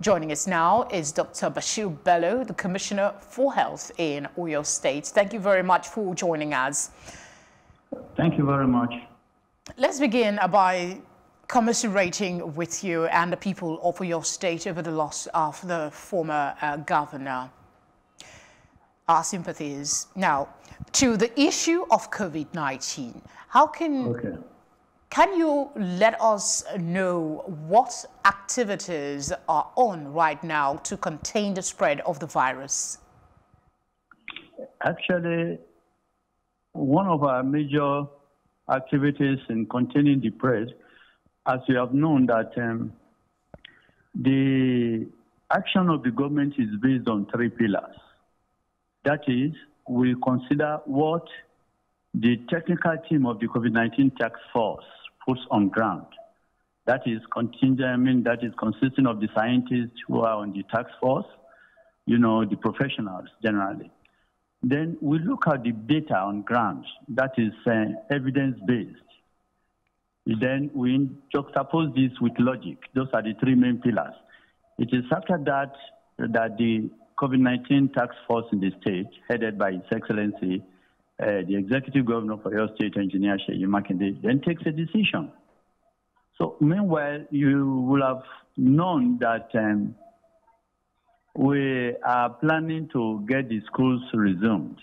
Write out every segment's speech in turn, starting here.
Joining us now is Dr. Bashir Bello, the Commissioner for Health in Oyo State. Thank you very much for joining us. Thank you very much. Let's begin by commiserating with you and the people of your State over the loss of the former uh, governor. Our sympathies. Now, to the issue of COVID-19, how can Okay. Can you let us know what activities are on right now to contain the spread of the virus? Actually, one of our major activities in containing the spread, as you have known that um, the action of the government is based on three pillars. That is, we consider what the technical team of the COVID-19 task force on ground. That is contingent, I mean, that is consisting of the scientists who are on the task force, you know, the professionals generally. Then we look at the data on ground, that is uh, evidence-based. Then we juxtapose this with logic. Those are the three main pillars. It is after that that the COVID-19 task force in the state, headed by His Excellency, uh, the Executive Governor for your state, Engineer Seyi Makinde, then takes a decision. So meanwhile, you will have known that um, we are planning to get the schools resumed.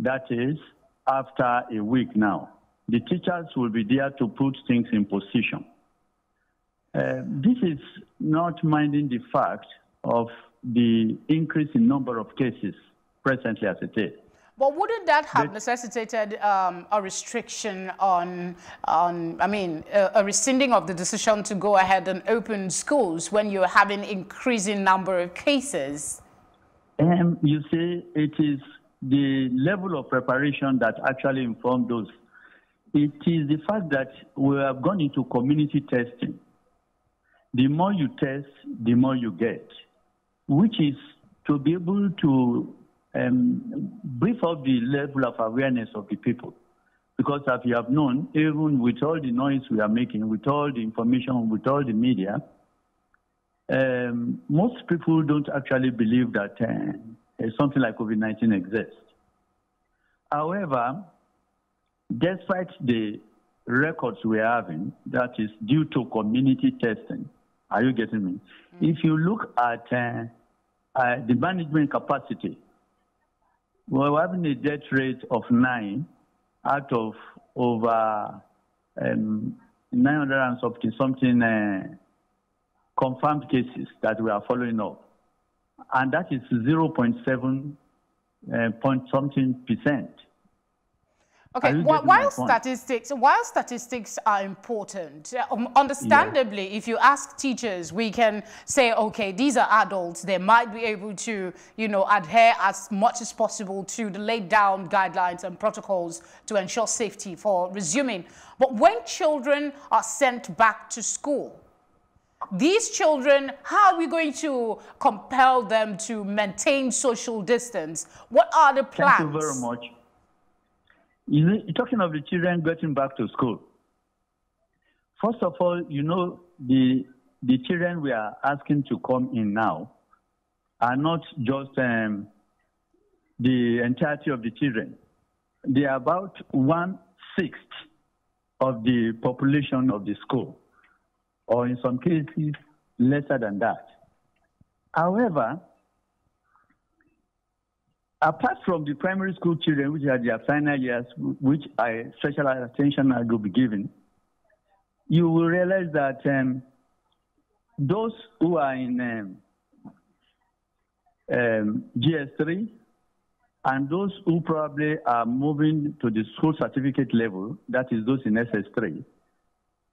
That is, after a week now. The teachers will be there to put things in position. Uh, this is not minding the fact of the increase in number of cases presently as it is. But wouldn't that have But- necessitated um, a restriction on, on I mean, a, a rescinding of the decision to go ahead and open schools when you're having increasing number of cases? Um, you see, it is the level of preparation that actually informed those. It is the fact that we have gone into community testing. The more you test, the more you get, which is to be able to um, brief up the level of awareness of the people. Because as you have known, even with all the noise we are making, with all the information, with all the media, um, most people don't actually believe that uh, something like COVID 19 exists. However, despite the records we're having, that is due to community testing, are you getting me? If you look at uh, uh, the management capacity, we're having a death rate of nine out of over um, 900 and something, something uh, confirmed cases that we are following up. And that is 0.7 uh, point something percent. Okay, Are you wh- getting my while statistics, while statistics are important, um, understandably, if you ask teachers, we can say, okay, these are adults. They might be able to, you know, adhere as much as possible to the laid down guidelines and protocols to ensure safety for resuming. But when children are sent back to school, these children, how are we going to compel them to maintain social distance? What are the plans? Thank you very much. You're talking of the children getting back to school. First of all, you know, the, the children we are asking to come in now are not just um, the entirety of the children. They are about one sixth of the population of the school, or in some cases, lesser than that. However, apart from the primary school children, which are their final years, which I special attention will be given, you will realize that um, those who are in um, um, GS3 and those who probably are moving to the school certificate level, that is those in SS3,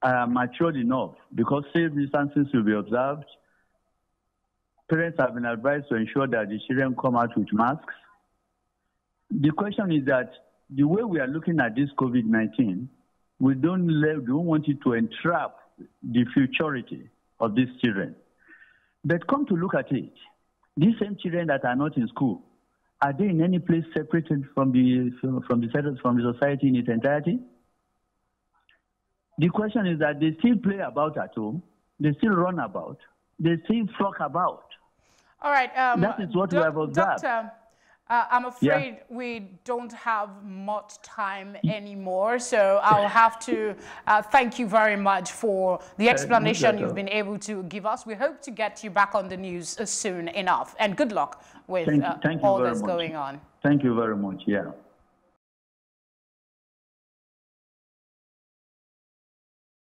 are matured enough because safe distances will be observed. Parents have been advised to ensure that the children come out with masks. The question is that the way we are looking at this COVID 19, we don't, let, don't want it to entrap the futurity of these children. But come to look at it, these same children that are not in school, are they in any place separated from the, from the, from the society in its entirety? The question is that they still play about at home, they still run about, they still flock about. All right. Um, that is what we have observed. Doctor, uh, I'm afraid yeah. we don't have much time anymore, so I'll have to uh, thank you very much for the uh, explanation you've been able to give us. We hope to get you back on the news soon enough, and good luck with thank, uh, thank all that's much. going on. Thank you very much. Yeah.